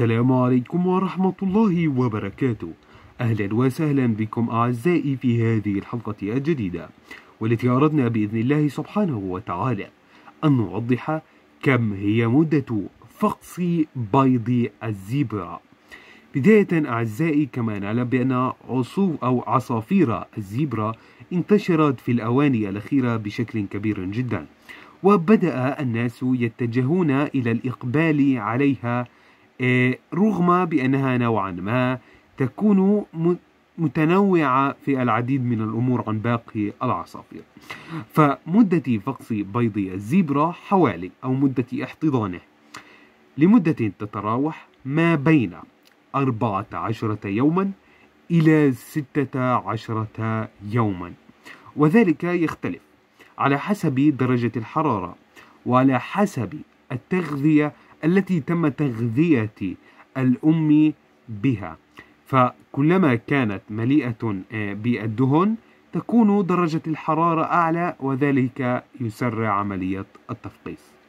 السلام عليكم ورحمة الله وبركاته. أهلا وسهلا بكم أعزائي في هذه الحلقة الجديدة. والتي أردنا بإذن الله سبحانه وتعالى أن نوضح كم هي مدة فقس بيض الزبرة. بداية أعزائي كما نعلم بأن عصوف أو عصافير الزبرة انتشرت في الأواني الأخيرة بشكل كبير جدا. وبدأ الناس يتجهون إلى الإقبال عليها رغم بأنها نوعا ما تكون متنوعة في العديد من الأمور عن باقي العصافير فمدة فقس بيض الزبرة حوالي أو مدة احتضانه لمدة تتراوح ما بين أربعة عشرة يوما إلى ستة عشرة يوما. وذلك يختلف على حسب درجة الحرارة وعلى حسب التغذية التي تم تغذية الأم بها. فكلما كانت مليئة آه، بالدهن تكون درجة الحرارة أعلى وذلك يسرع عملية التفقيس.